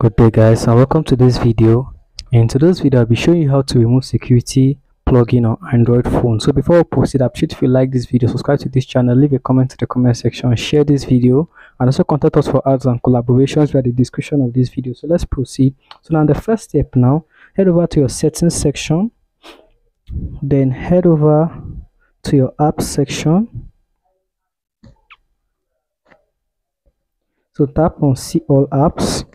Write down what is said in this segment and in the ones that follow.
good day guys and welcome to this video. In today's video i'll be showing you how to remove security plugin on android phone. So before we proceed i'm sure if you like this video subscribe to this channel leave a comment in the comment section share this video and also contact us for ads and collaborations via the description of this video. So let's proceed. So now the first step now head over to your settings section then head over to your app section. So tap on see all apps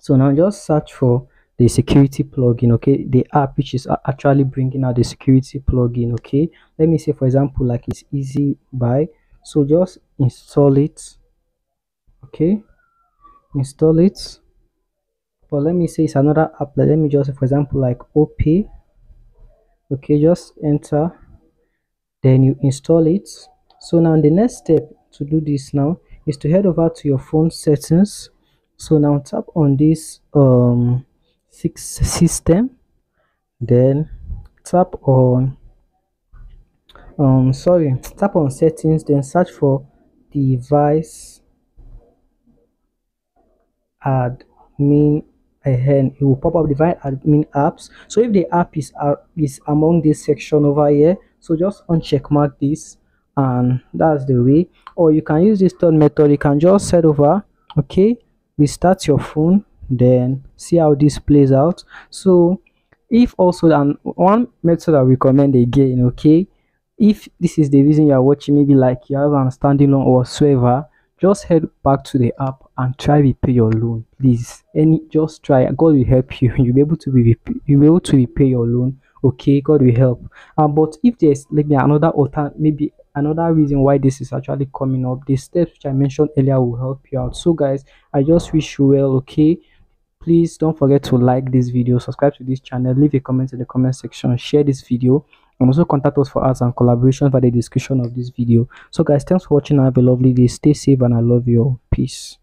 so now just search for the security plugin okay? The app which is actually bringing out the security plugin okay? Let me say for example like it's easy buy. So just install it okay? Install it. But let me say it's another app let me just for example like op okay? Just enter then you install it. So now the next step to do this now is to head over to your phone settings so now tap on this um six system then tap on um sorry tap on settings then search for device admin and it will pop up device admin apps. So if the app is uh, is among this section over here so just uncheck mark this and that's the way. Or you can use this third method. You can just set over okay restart your phone then see how this plays out. So if also and one method i recommend again okay? If this is the reason you are watching maybe like you have an standing loan or whatsoever just head back to the app and try repay your loan please. Any just try. God will help you. You'll be able to be you'll be able to repay your loan okay? God will help. Um, but if there's like another alter maybe another reason why this is actually coming up the steps which i mentioned earlier will help you out. So guys i just wish you well okay? Please don't forget to like this video subscribe to this channel leave a comment in the comment section share this video and also contact us for us and collaborations by the description of this video. So guys thanks for watching. Have a lovely day. Stay safe and i love you all. Peace